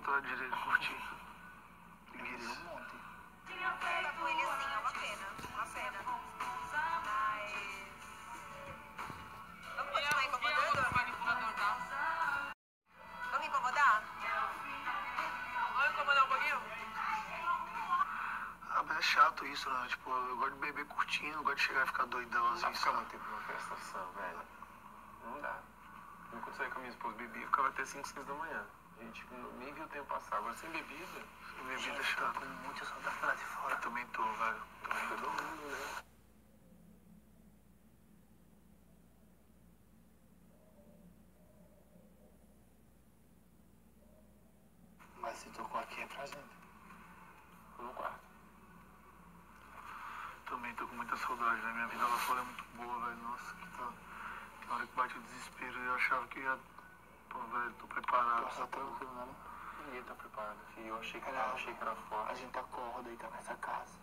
pro lado direito, curti. Virou Preguiça. um monte. Tá ele assim, é uma pena. Uma pena. Mas. Vamos continuar incomodando? Vamos incomodar? Vamos incomodar um pouquinho? Ah, mas é chato isso, né? Tipo, eu gosto de beber curtindo, eu gosto de chegar e ficar doidão assim, Não ficar sabe? muito tempo numa velho. Não dá. Quando eu saí com a minha esposa, bebia, ficava até 5, 6 da manhã. A gente nem viu o tempo passar. Agora sem bebida, Sem bebida Gente, tô chato. com muita saudade lá de Eu fora. também tô, velho. Também tô. todo mundo, né? Mas se tocou aqui é pra gente. Tô no quarto. Também tô com muita saudade, né? Minha vida lá fora é muito boa, velho. Nossa, que tá. Na hora que bate o desespero, eu achava que ia. Pô, velho, tô preparado. Passa tranquilo, né? Ninguém tá preparado, filho. Eu achei que, Cara, eu achei que era A forte. gente acorda e tá nessa casa.